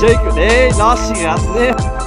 jongen. Geniet er maar van.